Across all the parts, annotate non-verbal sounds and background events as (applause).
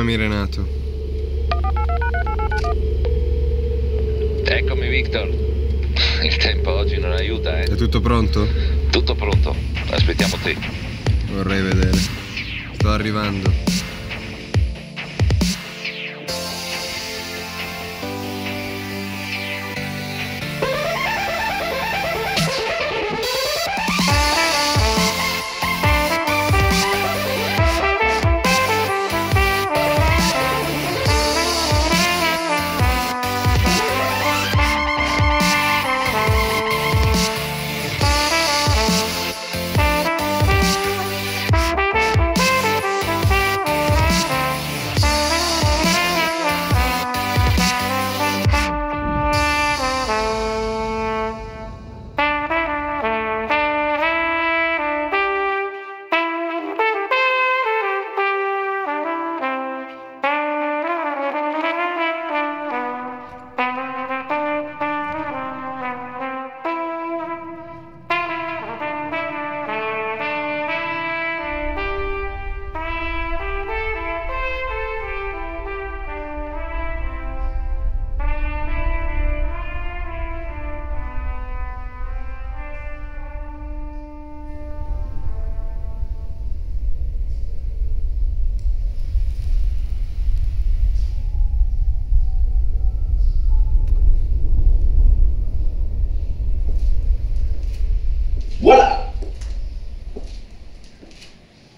Chiamami Renato. Eccomi Victor. Il tempo oggi non aiuta, eh. È tutto pronto? Tutto pronto. Aspettiamo te. Vorrei vedere. Sto arrivando.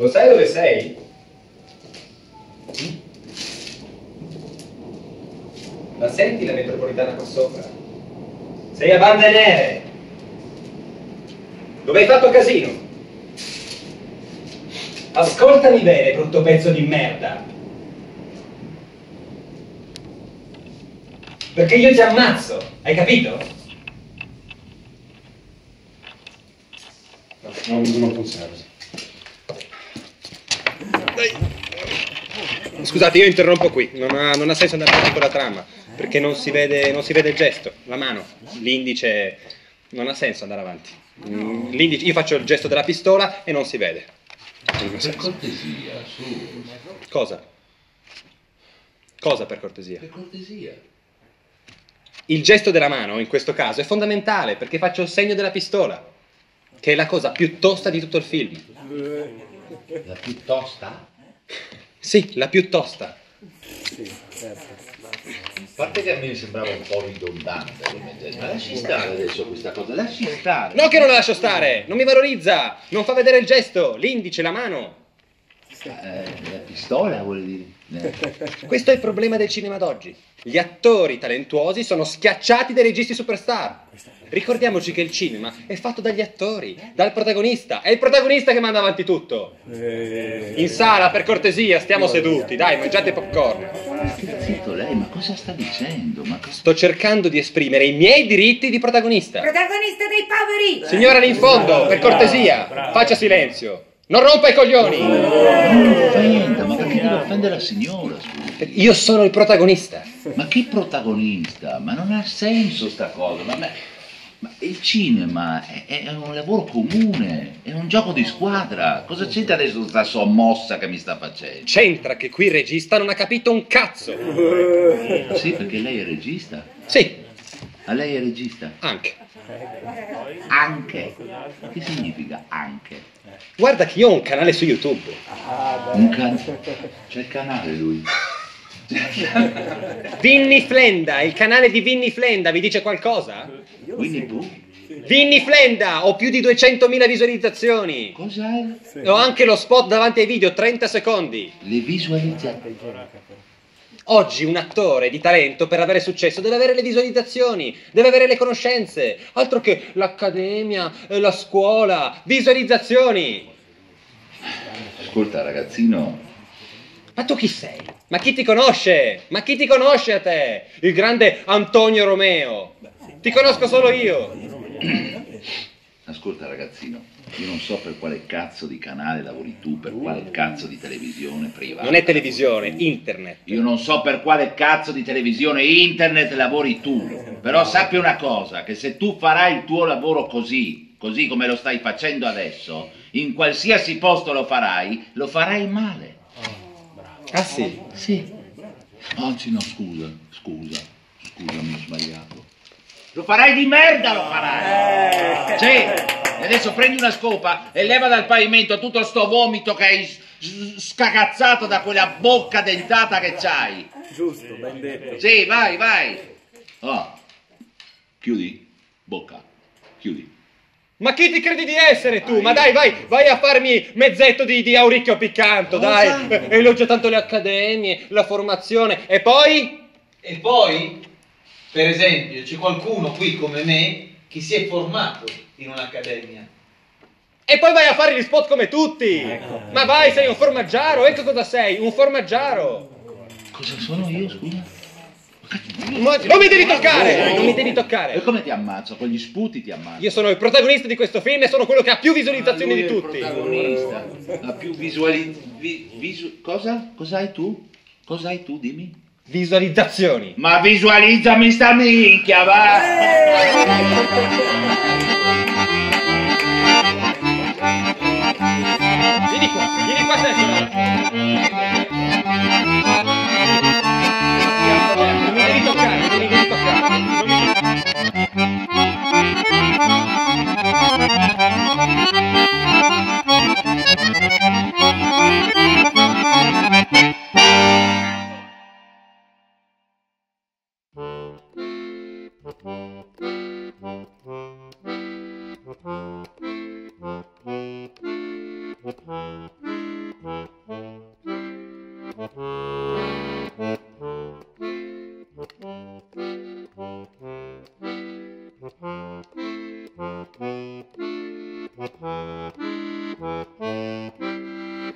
Lo sai dove sei? Ma senti la metropolitana qua sopra? Sei a Bande Nere! Dove hai fatto casino? Ascoltami bene, brutto pezzo di merda! Perché io ti ammazzo, hai capito? Non, non funziona così. Scusate, io interrompo qui, non ha, non ha senso andare avanti con la trama, perché non si, vede, non si vede il gesto, la mano, l'indice, non ha senso andare avanti. Mm, L'indice, io faccio il gesto della pistola e non si vede. Non Per cortesia, su. Cosa? Cosa per cortesia? Per cortesia. Il gesto della mano, in questo caso, è fondamentale perché faccio il segno della pistola, che è la cosa più tosta di tutto il film. La più tosta? Sì, la più tosta. A parte che a me sembrava un po' ridondante ma lasci stare adesso questa cosa, lasci stare. No che non la lascio stare, non mi valorizza, non fa vedere il gesto, l'indice, la mano. Eh, la pistola vuol dire. Eh. Questo è il problema del cinema d'oggi. Gli attori talentuosi sono schiacciati dai registi superstar. Ricordiamoci che il cinema è fatto dagli attori, dal protagonista. È il protagonista che manda avanti tutto. In sala, per cortesia, stiamo seduti. Dai, mangiate popcorn. Zitto lei, ma cosa sta dicendo? Ma cosa... Sto cercando di esprimere i miei diritti di protagonista. Protagonista dei poveri! Signora lì in fondo, per cortesia, faccia silenzio. Non rompa i coglioni. Non offenda, ma perché deve offendere la signora, scusa? Io sono il protagonista. Ma che protagonista? Ma non ha senso sta cosa, ma, ma- ma il cinema è, è un lavoro comune, è un gioco di squadra. Cosa c'entra adesso questa sommossa che mi sta facendo? C'entra che qui il regista non ha capito un cazzo. Sì, perché lei è regista. Sì, A lei è regista? anche. Anche. Che significa anche? Guarda che io ho un canale su YouTube. Un can... C'è il canale lui. Vinny Flenda, il canale di Vinny Flenda, vi dice qualcosa? Winnie Pooh? Vinny Flenda, ho più di 200.000 visualizzazioni. Cos'è? Ho anche lo spot davanti ai video, 30 secondi. Le visualizzazioni. Oggi un attore di talento per avere successo deve avere le visualizzazioni, deve avere le conoscenze, altro che l'accademia, eh, la scuola, visualizzazioni. Ascolta ragazzino, Ma tu chi sei? Ma chi ti conosce? Ma chi ti conosce a te? Il grande Antonio Romeo. Ti conosco solo io. (clears throat) ascolta ragazzino, io non so per quale cazzo di canale lavori tu, per quale cazzo di televisione privata. Non è televisione, internet. Io non so per quale cazzo di televisione internet lavori tu, però sappi una cosa, che se tu farai il tuo lavoro così, così come lo stai facendo adesso, in qualsiasi posto lo farai, lo farai male. Ah sì? Sì. Anzi no, scusa, scusa, scusa, mi ho sbagliato. Lo farai di merda, lo farai! Sì, e adesso prendi una scopa e leva dal pavimento tutto sto vomito che hai scagazzato da quella bocca dentata che c'hai. Giusto, ben detto. Sì, vai, vai. Oh, chiudi, bocca, chiudi. Ma chi ti credi di essere tu? Ma dai, vai, vai a farmi mezzetto di, di auricchio piccanto, dai. Eh, Elogio tanto le accademie, la formazione. E poi? E poi, per esempio, c'è qualcuno qui come me che si è formato in un'accademia. E poi vai a fare gli spot come tutti. Ma vai, sei un formaggiaro. Ecco cosa sei, un formaggiaro. Cosa sono io, scusa? Ma- non mi devi toccare, non mi devi E toccare. come ti ammazzo? Con gli sputi ti ammazzo. Io sono il protagonista di questo film e sono quello che ha più visualizzazioni di tutti. protagonista. La più visuali... vi- visu- cosa? Cos'hai tu? Cos'hai tu, dimmi? Visualizzazioni. Ma visualizzami sta minchia, va! Vieni qua, vieni qua Sergio.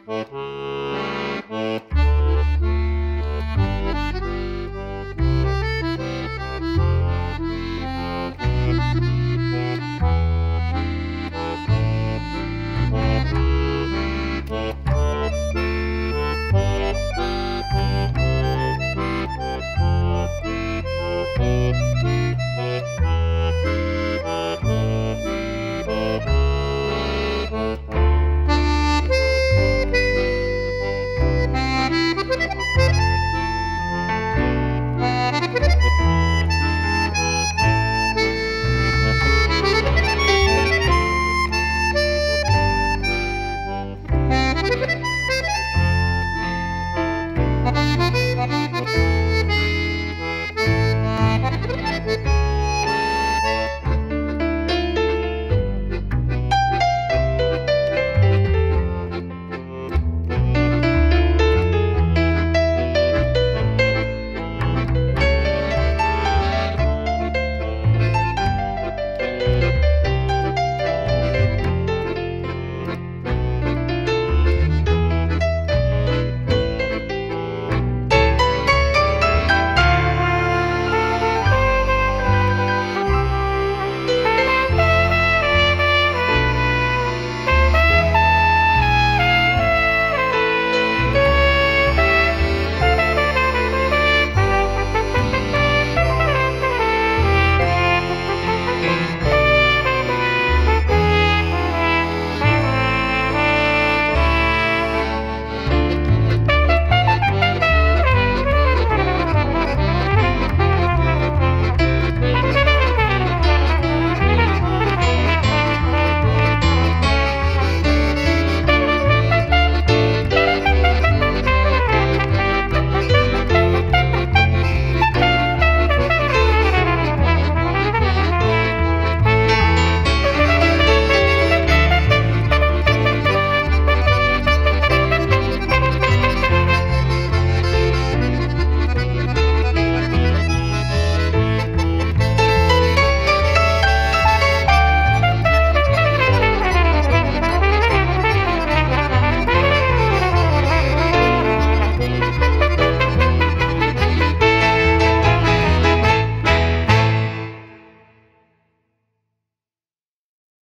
Mm-hmm.